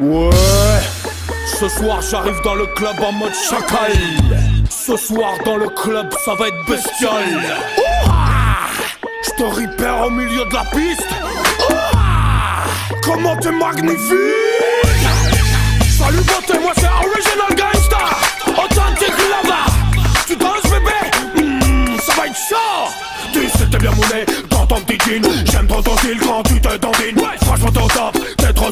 Ouais, ce soir j'arrive dans le club en mode chacal. Ce soir dans le club ça va être bestial. Je te ripère au milieu de la piste. Ouah. Comment t'es magnifique! Salut beauté, moi c'est Original Gangsta. Authentic Lover. Tu danses bébé? Hmm, Ça va être chaud. Tu sais t'es bien moulé dans ton petit jean. J'aime trop ton style quand tu te dandines. Franchement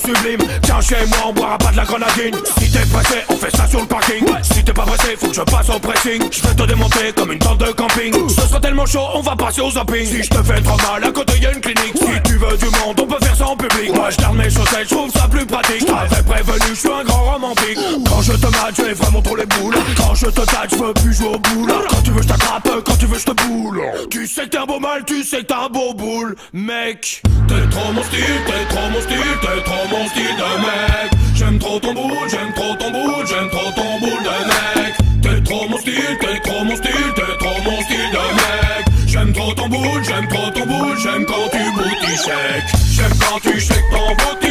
sublime. Tiens chez moi on boira pas de la grenadine. Si t'es pressé on fait ça sur le parking. Si t'es pas pressé faut que je passe au pressing. Je vais te démonter comme une tente de camping. Ce sera tellement chaud on va passer au zapping Si je te fais trop mal à côté y'a une clinique. Si tu veux du monde on peut faire ça en public. Moi je garde mes chaussettes je trouve ça plus pratique. T'avais prévenu je suis un grand romantique. Quand je te mate j'ai vraiment trop les boules. Quand je te tâche je veux plus jouer au boule. Quand tu veux je t'attrape tu boule. Tu sais que t'es un beau mal tu sais que t'es un beau boule. Mec T'es trop mon style t'es trop mon style t'es trop mon style de mec. J'aime trop ton boule j'aime trop ton boule j'aime trop ton boule de mec. T'es trop mon style t'es trop mon style t'es trop mon style de mec. J'aime trop ton boule j'aime trop ton boule j'aime quand tu boutis chèque J'aime quand tu shake ton booty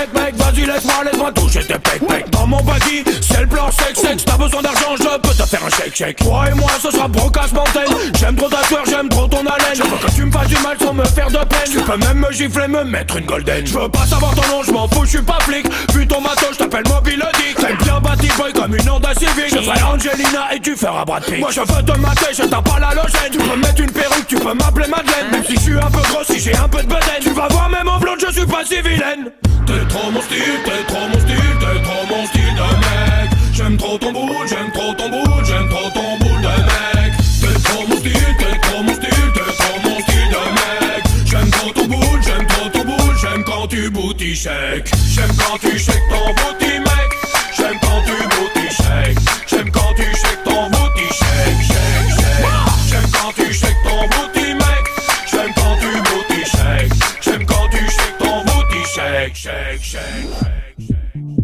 mec mec Vas-y laisse-moi, laisse-moi toucher tes pecs pecs Dans mon baggy, c'est le plan sexe sexe T'as besoin d'argent, je peux te faire un shake shake. Toi et moi ce sera brocasse montaigne J'aime trop ta sueur, j'aime trop ton haleine. Je veux que tu me fasses du mal sans me faire de peine. Tu peux même me gifler, me mettre une golden. Je veux pas savoir ton nom, je m'en fous, je suis pas flic. Vu ton matos, je t'appelle Mobile Dick. T'aimes bien bâti boy comme une Honda Civic Je ferai Angelina et tu feras Brad Pitt. Moi je veux te mater, je t'en pas la logène Tu peux me mettre une perruque, tu peux m'appeler Madeleine. Même si je suis un peu gros, si j'ai un peu de bedaine. Tu vas voir même en blonde, je suis pas si T'es trop mon style, t'es trop mon style, t'es trop mon style de mec. J'aime trop ton boule, j'aime trop ton boule, j'aime trop ton boule de mec. T'es trop mon style, t'es trop mon style, t'es trop mon style de mec. J'aime trop ton boule, j'aime trop ton boule, j'aime quand tu shake J'aime quand tu shake ton booty mec. J'aime quand tu booty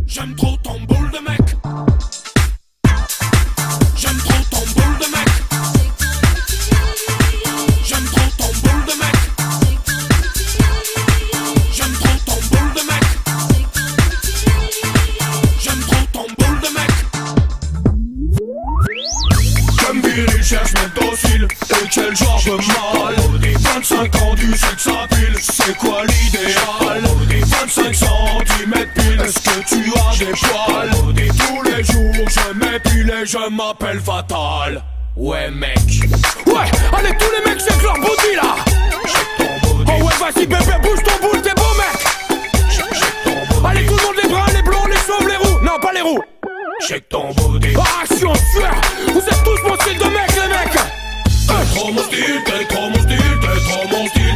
J'aime trop ton boule de mec. J'aime trop ton boule de mec. J'aime trop ton boule de mec. J'aime trop ton boule de mec. J'aime trop ton boule de mec. J'aime docile Et quel genre de mal? 25 ans du sexe pile. C'est quoi et je m'appelle Fatal. Ouais mec. Ouais allez tous les mecs c'est leur booty là. Oh ouais vas-y bébé bouge ton boule t'es beau mec. Allez tout le monde les bruns, les blonds, les chauves, les roux. Non pas les roux. Check ton body. Ah je suis en sueur. Vous êtes tous mon style de mec les mecs. T'es trop mon style, t'es trop mon style, t'es trop mon style